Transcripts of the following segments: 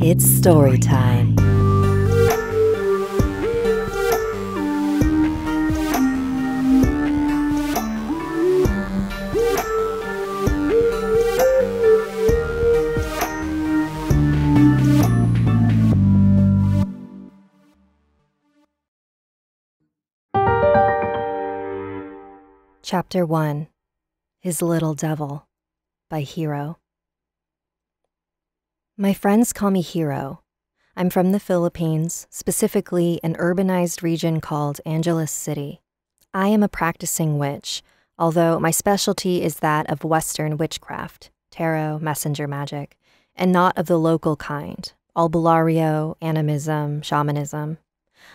It's story time. Chapter 1 His Little Devil by Hero. My friends call me Hero. I'm from the Philippines, specifically an urbanized region called Angeles City. I am a practicing witch, although my specialty is that of Western witchcraft, tarot, messenger magic, and not of the local kind, albulario, animism, shamanism.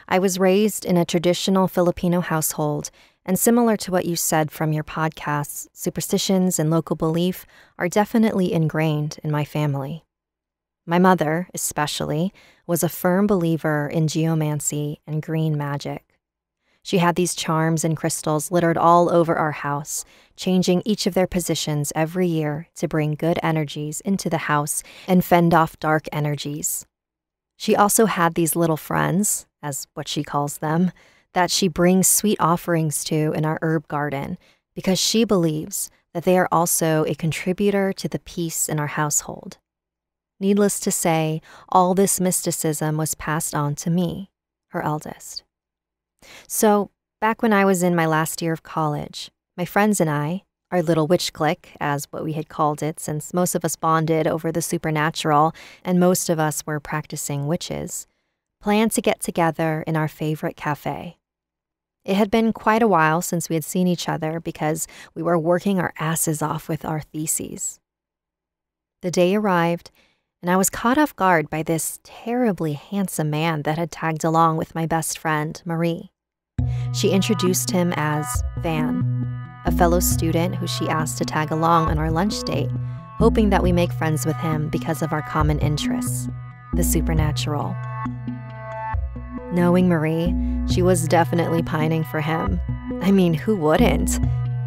I was raised in a traditional Filipino household and similar to what you said from your podcasts, superstitions and local belief are definitely ingrained in my family. My mother, especially, was a firm believer in geomancy and green magic. She had these charms and crystals littered all over our house, changing each of their positions every year to bring good energies into the house and fend off dark energies. She also had these little friends, as what she calls them, that she brings sweet offerings to in our herb garden because she believes that they are also a contributor to the peace in our household. Needless to say, all this mysticism was passed on to me, her eldest. So, back when I was in my last year of college, my friends and I, our little witch clique, as what we had called it, since most of us bonded over the supernatural and most of us were practicing witches, planned to get together in our favorite cafe. It had been quite a while since we had seen each other because we were working our asses off with our theses. The day arrived, and I was caught off guard by this terribly handsome man that had tagged along with my best friend, Marie. She introduced him as Van, a fellow student who she asked to tag along on our lunch date, hoping that we make friends with him because of our common interests the supernatural. Knowing Marie, she was definitely pining for him. I mean, who wouldn't?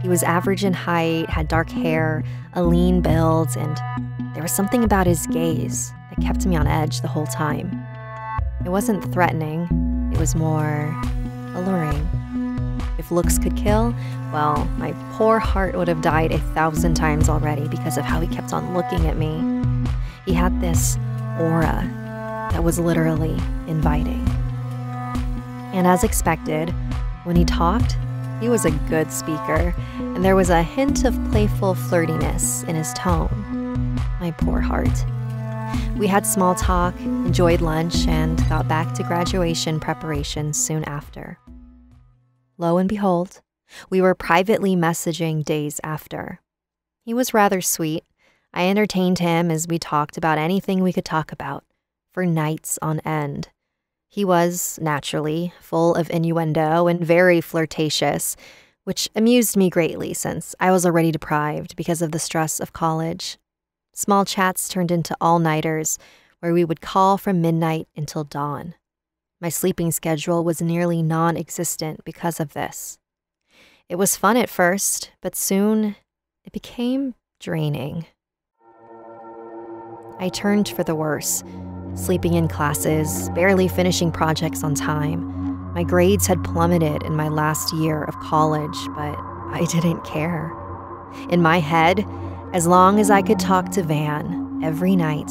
He was average in height, had dark hair, a lean build, and there was something about his gaze that kept me on edge the whole time. It wasn't threatening, it was more alluring. If looks could kill, well, my poor heart would have died a thousand times already because of how he kept on looking at me. He had this aura that was literally inviting. And as expected, when he talked, he was a good speaker, and there was a hint of playful flirtiness in his tone. My poor heart. We had small talk, enjoyed lunch, and got back to graduation preparations soon after. Lo and behold, we were privately messaging days after. He was rather sweet. I entertained him as we talked about anything we could talk about for nights on end. He was, naturally, full of innuendo and very flirtatious, which amused me greatly since I was already deprived because of the stress of college. Small chats turned into all nighters, where we would call from midnight until dawn. My sleeping schedule was nearly non existent because of this. It was fun at first, but soon it became draining. I turned for the worse sleeping in classes, barely finishing projects on time. My grades had plummeted in my last year of college, but I didn't care. In my head, as long as I could talk to Van every night,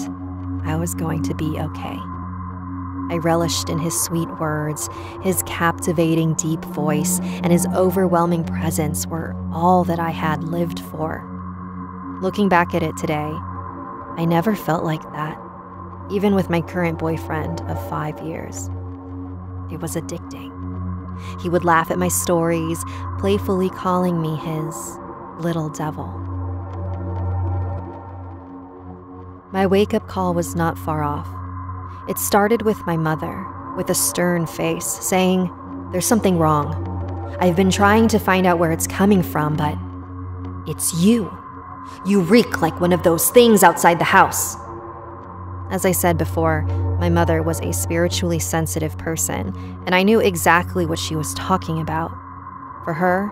I was going to be okay. I relished in his sweet words, his captivating deep voice, and his overwhelming presence were all that I had lived for. Looking back at it today, I never felt like that even with my current boyfriend of five years. It was addicting. He would laugh at my stories, playfully calling me his little devil. My wake up call was not far off. It started with my mother, with a stern face, saying, There's something wrong. I've been trying to find out where it's coming from, but it's you. You reek like one of those things outside the house. As I said before, my mother was a spiritually sensitive person, and I knew exactly what she was talking about. For her,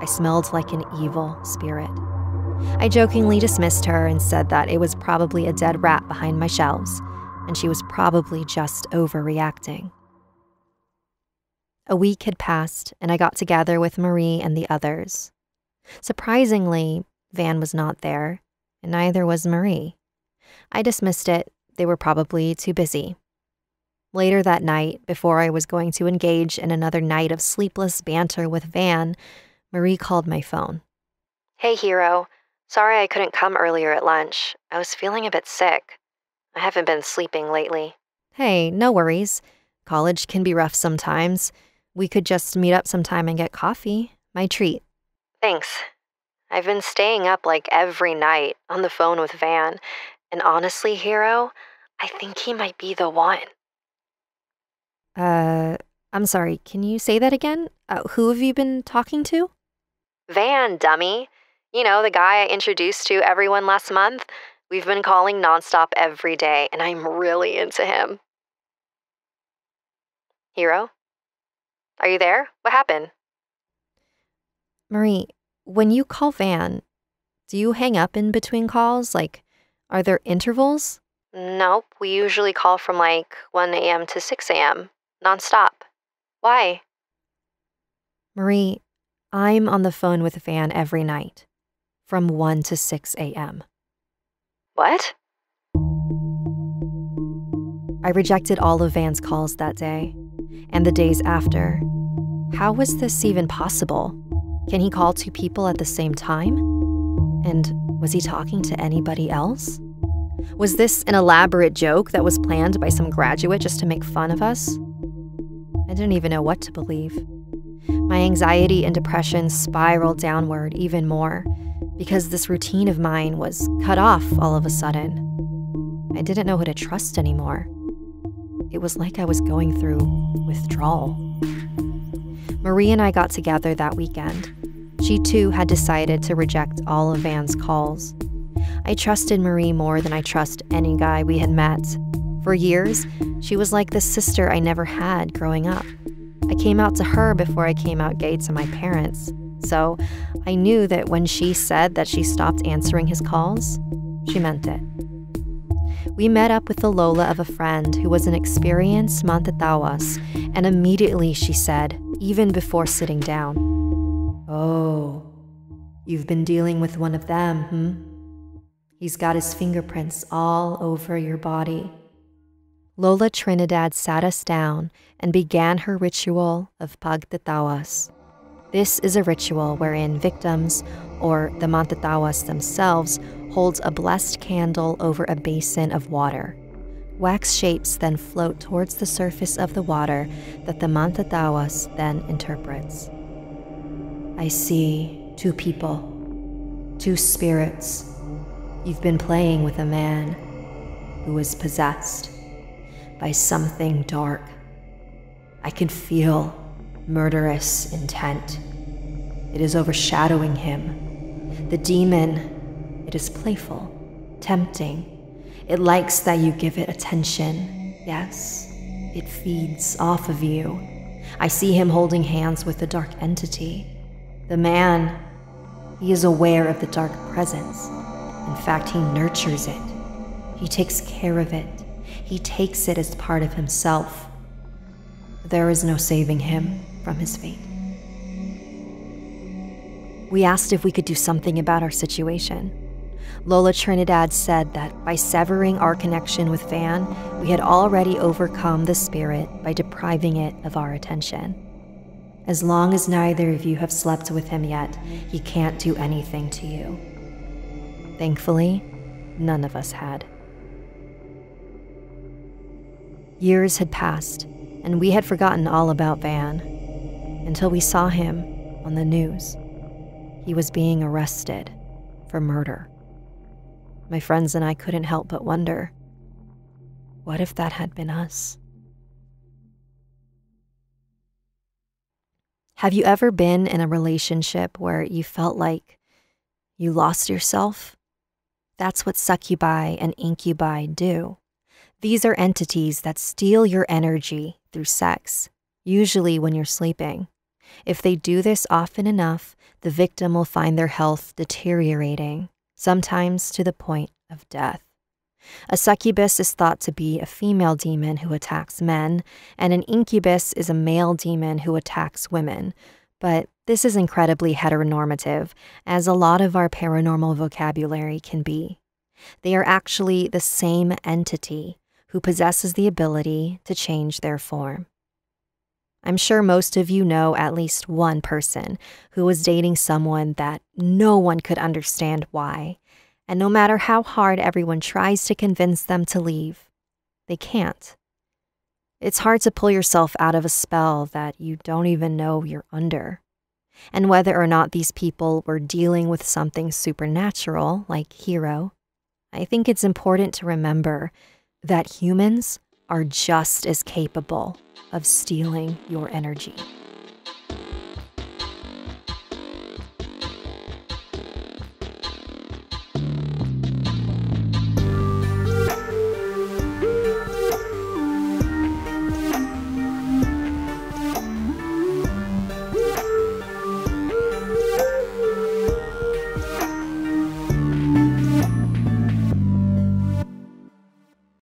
I smelled like an evil spirit. I jokingly dismissed her and said that it was probably a dead rat behind my shelves, and she was probably just overreacting. A week had passed, and I got together with Marie and the others. Surprisingly, Van was not there, and neither was Marie. I dismissed it, they were probably too busy. Later that night, before I was going to engage in another night of sleepless banter with Van, Marie called my phone. Hey, hero. Sorry I couldn't come earlier at lunch. I was feeling a bit sick. I haven't been sleeping lately. Hey, no worries. College can be rough sometimes. We could just meet up sometime and get coffee. My treat. Thanks. I've been staying up like every night on the phone with Van, and honestly, Hero, I think he might be the one. Uh, I'm sorry, can you say that again? Uh, who have you been talking to? Van, dummy. You know, the guy I introduced to everyone last month. We've been calling nonstop every day, and I'm really into him. Hero? Are you there? What happened? Marie, when you call Van, do you hang up in between calls? Like, are there intervals? Nope. We usually call from like 1 a.m. to 6 a.m., nonstop. Why? Marie, I'm on the phone with Van every night, from 1 to 6 a.m. What? I rejected all of Van's calls that day and the days after. How was this even possible? Can he call two people at the same time? And was he talking to anybody else? Was this an elaborate joke that was planned by some graduate just to make fun of us? I didn't even know what to believe. My anxiety and depression spiraled downward even more because this routine of mine was cut off all of a sudden. I didn't know who to trust anymore. It was like I was going through withdrawal. Marie and I got together that weekend. She too had decided to reject all of Van's calls. I trusted Marie more than I trust any guy we had met. For years, she was like the sister I never had growing up. I came out to her before I came out gay to my parents, so I knew that when she said that she stopped answering his calls, she meant it we met up with the Lola of a friend who was an experienced Mantatawas, and immediately she said, even before sitting down, Oh, you've been dealing with one of them, hmm? He's got his fingerprints all over your body. Lola Trinidad sat us down and began her ritual of pagtatawas. This is a ritual wherein victims, or the Mantatawas themselves, holds a blessed candle over a basin of water. Wax shapes then float towards the surface of the water that the Mantatawas then interprets. I see two people, two spirits. You've been playing with a man who is possessed by something dark. I can feel murderous intent. It is overshadowing him. The demon, it is playful, tempting. It likes that you give it attention. Yes, it feeds off of you. I see him holding hands with the dark entity. The man, he is aware of the dark presence. In fact, he nurtures it. He takes care of it. He takes it as part of himself. There is no saving him from his fate. We asked if we could do something about our situation. Lola Trinidad said that by severing our connection with Van, we had already overcome the spirit by depriving it of our attention. As long as neither of you have slept with him yet, he can't do anything to you. Thankfully, none of us had. Years had passed, and we had forgotten all about Van until we saw him on the news. He was being arrested for murder. My friends and I couldn't help but wonder what if that had been us? Have you ever been in a relationship where you felt like you lost yourself? That's what succubi and incubi do. These are entities that steal your energy through sex, usually when you're sleeping. If they do this often enough, the victim will find their health deteriorating, sometimes to the point of death. A succubus is thought to be a female demon who attacks men, and an incubus is a male demon who attacks women. But this is incredibly heteronormative, as a lot of our paranormal vocabulary can be. They are actually the same entity who possesses the ability to change their form. I'm sure most of you know at least one person who was dating someone that no one could understand why, and no matter how hard everyone tries to convince them to leave, they can't. It's hard to pull yourself out of a spell that you don't even know you're under. And whether or not these people were dealing with something supernatural, like Hero, I think it's important to remember that humans are just as capable of stealing your energy.